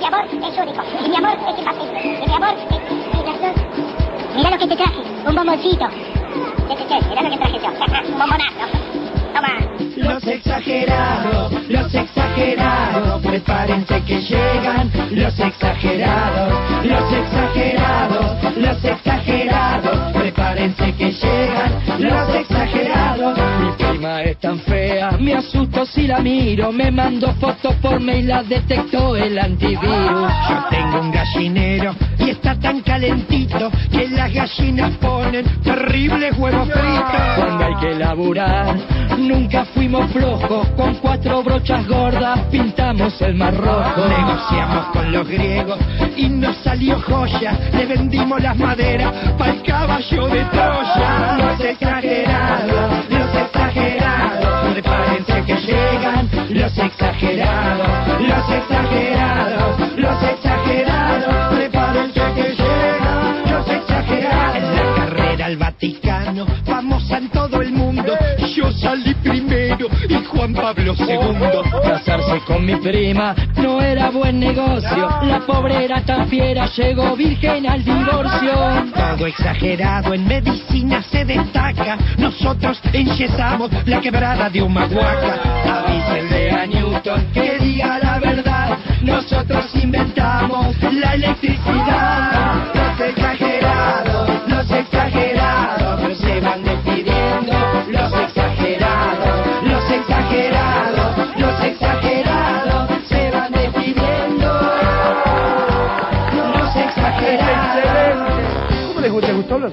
mi amor es único, y mi amor es impasible, y mi amor es... Mira lo que te traje, un bomboncito. Mira lo que traje yo. bombonazo. Toma. Los exagerados, los exagerados, prepárense que llegan los exagerados, los exagerados, los exagerados, prima es tan fea, me asusto si la miro, me mando fotos por mail, la detectó el antivirus. Yo tengo un gallinero y está tan calentito que las gallinas ponen terribles huevos fritos. Cuando hay que laburar, nunca fuimos flojos, con cuatro brochas gordas pintamos el mar rojo. Negociamos con los griegos y nos salió joya, le vendimos las maderas para el caballo de Troya. Los exagerados, los exagerados, los exagerados, prepárense que llegan los exagerados. En la carrera al Vaticano, famosa en todo el mundo, yo salí primero y Juan Pablo II. Casarse con mi prima no era buen negocio, la pobre era tan fiera, llegó virgen al divorcio. Todo exagerado en medicina se destaca, nosotros enyesamos la quebrada de Humahuaca. Avísenle a electricidad. Los exagerados, los exagerados, se van despidiendo, los exagerados, los exagerados, los exagerados, se van despidiendo, los exagerados. ¿Cómo les gustó los